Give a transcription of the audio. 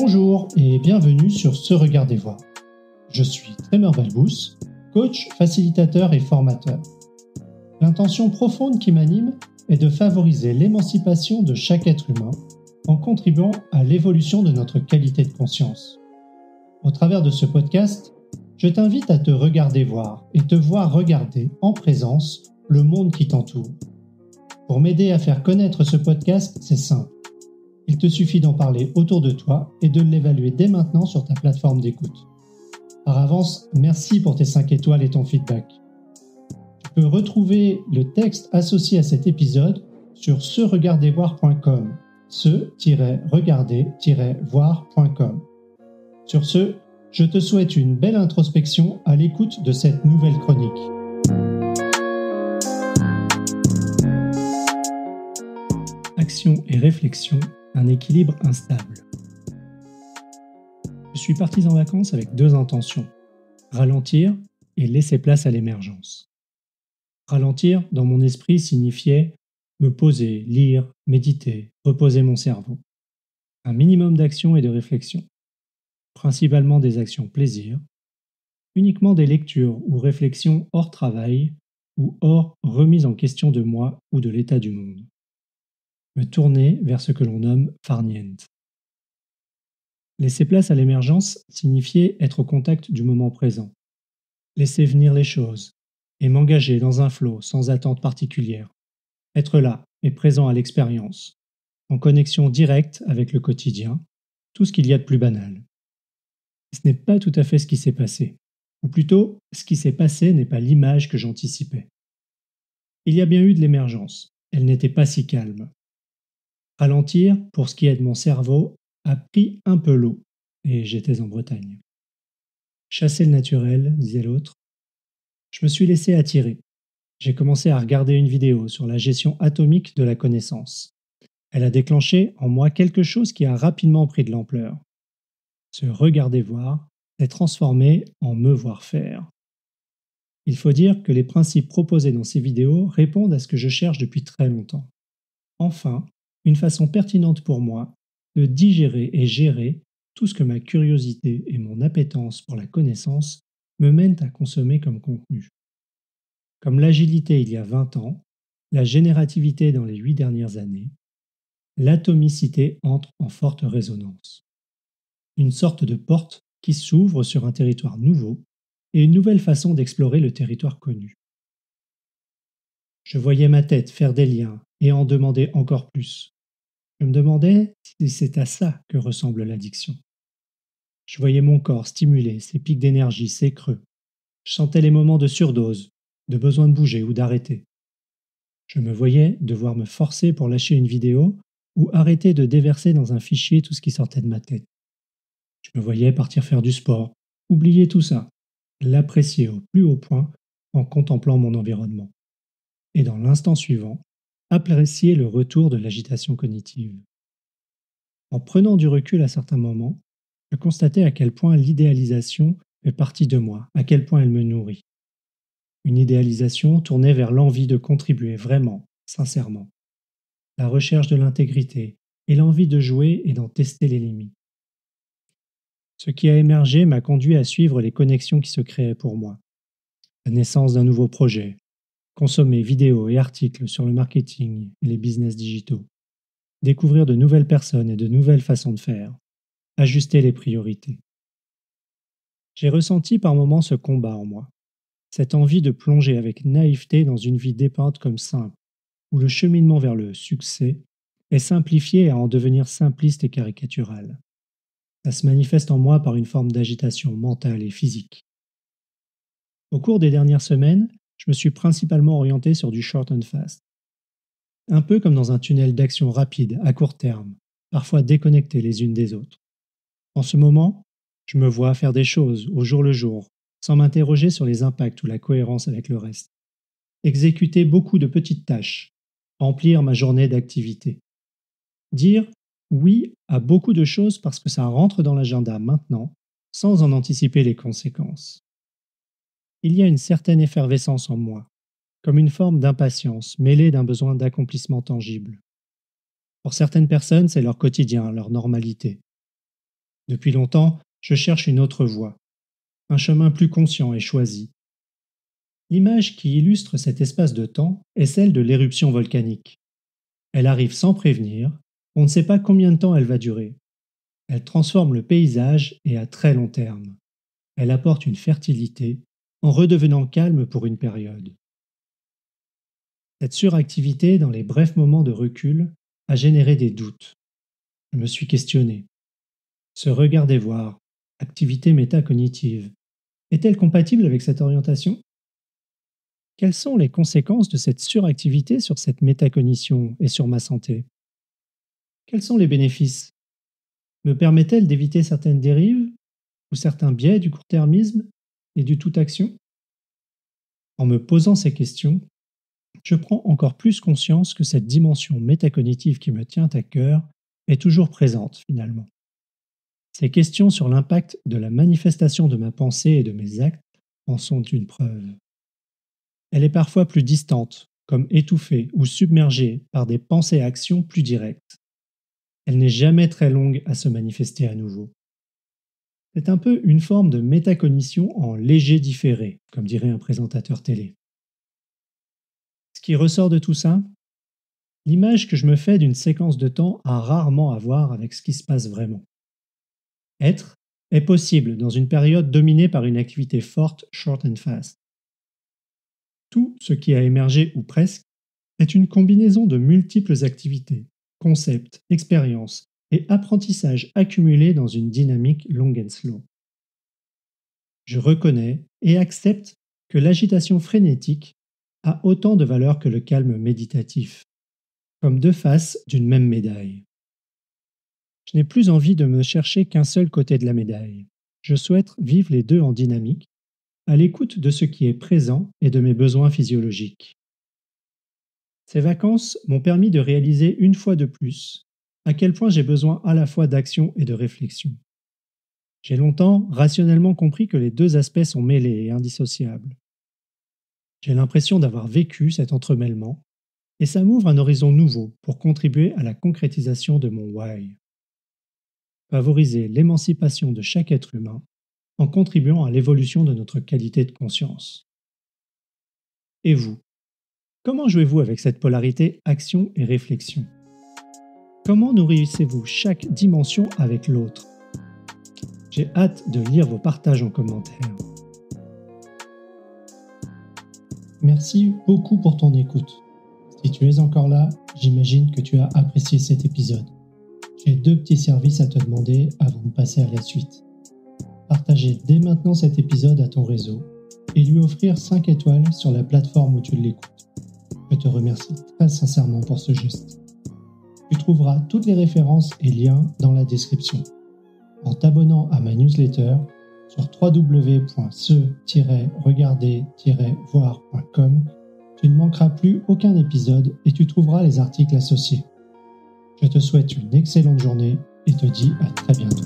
Bonjour et bienvenue sur Ce Regardez Voir. Je suis Trémer Balbous, coach, facilitateur et formateur. L'intention profonde qui m'anime est de favoriser l'émancipation de chaque être humain en contribuant à l'évolution de notre qualité de conscience. Au travers de ce podcast, je t'invite à te regarder voir et te voir regarder en présence le monde qui t'entoure. Pour m'aider à faire connaître ce podcast, c'est simple. Il te suffit d'en parler autour de toi et de l'évaluer dès maintenant sur ta plateforme d'écoute. Par avance, merci pour tes 5 étoiles et ton feedback. Tu peux retrouver le texte associé à cet épisode sur se-regarder-voir.com se-regarder-voir.com. Sur ce, je te souhaite une belle introspection à l'écoute de cette nouvelle chronique. Action et réflexion un équilibre instable. Je suis parti en vacances avec deux intentions, ralentir et laisser place à l'émergence. Ralentir, dans mon esprit, signifiait me poser, lire, méditer, reposer mon cerveau. Un minimum d'action et de réflexion. Principalement des actions plaisir, uniquement des lectures ou réflexions hors travail ou hors remise en question de moi ou de l'état du monde me tourner vers ce que l'on nomme farniente. Laisser place à l'émergence signifiait être au contact du moment présent, laisser venir les choses et m'engager dans un flot sans attente particulière, être là et présent à l'expérience, en connexion directe avec le quotidien, tout ce qu'il y a de plus banal. Ce n'est pas tout à fait ce qui s'est passé, ou plutôt ce qui s'est passé n'est pas l'image que j'anticipais. Il y a bien eu de l'émergence, elle n'était pas si calme, Ralentir, pour ce qui est de mon cerveau, a pris un peu l'eau, et j'étais en Bretagne. Chasser le naturel, disait l'autre. Je me suis laissé attirer. J'ai commencé à regarder une vidéo sur la gestion atomique de la connaissance. Elle a déclenché en moi quelque chose qui a rapidement pris de l'ampleur. Se regarder voir s'est transformé en me voir faire. Il faut dire que les principes proposés dans ces vidéos répondent à ce que je cherche depuis très longtemps. Enfin, une façon pertinente pour moi de digérer et gérer tout ce que ma curiosité et mon appétence pour la connaissance me mènent à consommer comme contenu. Comme l'agilité il y a 20 ans, la générativité dans les huit dernières années, l'atomicité entre en forte résonance. Une sorte de porte qui s'ouvre sur un territoire nouveau et une nouvelle façon d'explorer le territoire connu. Je voyais ma tête faire des liens et en demander encore plus. Je me demandais si c'est à ça que ressemble l'addiction. Je voyais mon corps stimuler ses pics d'énergie, ses creux. Je sentais les moments de surdose, de besoin de bouger ou d'arrêter. Je me voyais devoir me forcer pour lâcher une vidéo ou arrêter de déverser dans un fichier tout ce qui sortait de ma tête. Je me voyais partir faire du sport, oublier tout ça, l'apprécier au plus haut point en contemplant mon environnement et dans l'instant suivant, apprécier le retour de l'agitation cognitive. En prenant du recul à certains moments, je constatais à quel point l'idéalisation fait partie de moi, à quel point elle me nourrit. Une idéalisation tournée vers l'envie de contribuer vraiment, sincèrement. La recherche de l'intégrité et l'envie de jouer et d'en tester les limites. Ce qui a émergé m'a conduit à suivre les connexions qui se créaient pour moi. La naissance d'un nouveau projet, consommer vidéos et articles sur le marketing et les business digitaux, découvrir de nouvelles personnes et de nouvelles façons de faire, ajuster les priorités. J'ai ressenti par moments ce combat en moi, cette envie de plonger avec naïveté dans une vie dépeinte comme simple, où le cheminement vers le succès est simplifié à en devenir simpliste et caricatural. Ça se manifeste en moi par une forme d'agitation mentale et physique. Au cours des dernières semaines, je me suis principalement orienté sur du short and fast. Un peu comme dans un tunnel d'action rapide, à court terme, parfois déconnectés les unes des autres. En ce moment, je me vois faire des choses au jour le jour, sans m'interroger sur les impacts ou la cohérence avec le reste. Exécuter beaucoup de petites tâches, remplir ma journée d'activités. Dire oui à beaucoup de choses parce que ça rentre dans l'agenda maintenant, sans en anticiper les conséquences il y a une certaine effervescence en moi, comme une forme d'impatience mêlée d'un besoin d'accomplissement tangible. Pour certaines personnes, c'est leur quotidien, leur normalité. Depuis longtemps, je cherche une autre voie, un chemin plus conscient et choisi. L'image qui illustre cet espace de temps est celle de l'éruption volcanique. Elle arrive sans prévenir, on ne sait pas combien de temps elle va durer. Elle transforme le paysage et à très long terme. Elle apporte une fertilité en redevenant calme pour une période. Cette suractivité dans les brefs moments de recul a généré des doutes. Je me suis questionné. Se regarder voir, activité métacognitive, est-elle compatible avec cette orientation? Quelles sont les conséquences de cette suractivité sur cette métacognition et sur ma santé? Quels sont les bénéfices? Me permet-elle d'éviter certaines dérives ou certains biais du court-termisme? Et du tout-action En me posant ces questions, je prends encore plus conscience que cette dimension métacognitive qui me tient à cœur est toujours présente finalement. Ces questions sur l'impact de la manifestation de ma pensée et de mes actes en sont une preuve. Elle est parfois plus distante, comme étouffée ou submergée par des pensées et actions plus directes. Elle n'est jamais très longue à se manifester à nouveau. C'est un peu une forme de métacognition en léger différé, comme dirait un présentateur télé. Ce qui ressort de tout ça L'image que je me fais d'une séquence de temps a rarement à voir avec ce qui se passe vraiment. Être est possible dans une période dominée par une activité forte, short and fast. Tout ce qui a émergé ou presque est une combinaison de multiples activités, concepts, expériences et apprentissages accumulés dans une dynamique long and slow. Je reconnais et accepte que l'agitation frénétique a autant de valeur que le calme méditatif, comme deux faces d'une même médaille. Je n'ai plus envie de me chercher qu'un seul côté de la médaille. Je souhaite vivre les deux en dynamique, à l'écoute de ce qui est présent et de mes besoins physiologiques. Ces vacances m'ont permis de réaliser une fois de plus à quel point j'ai besoin à la fois d'action et de réflexion. J'ai longtemps rationnellement compris que les deux aspects sont mêlés et indissociables. J'ai l'impression d'avoir vécu cet entremêlement, et ça m'ouvre un horizon nouveau pour contribuer à la concrétisation de mon why favoriser l'émancipation de chaque être humain en contribuant à l'évolution de notre qualité de conscience. Et vous Comment jouez-vous avec cette polarité action et réflexion? Comment nourrissez-vous chaque dimension avec l'autre? J'ai hâte de lire vos partages en commentaire. Merci beaucoup pour ton écoute. Si tu es encore là, j'imagine que tu as apprécié cet épisode. J'ai deux petits services à te demander avant de passer à la suite. Partager dès maintenant cet épisode à ton réseau et lui offrir 5 étoiles sur la plateforme où tu l'écoutes. Je te remercie très sincèrement pour ce geste. Tu trouveras toutes les références et liens dans la description. En t'abonnant à ma newsletter sur www.se-regarder-voir.com, tu ne manqueras plus aucun épisode et tu trouveras les articles associés. Je te souhaite une excellente journée et te dis à très bientôt.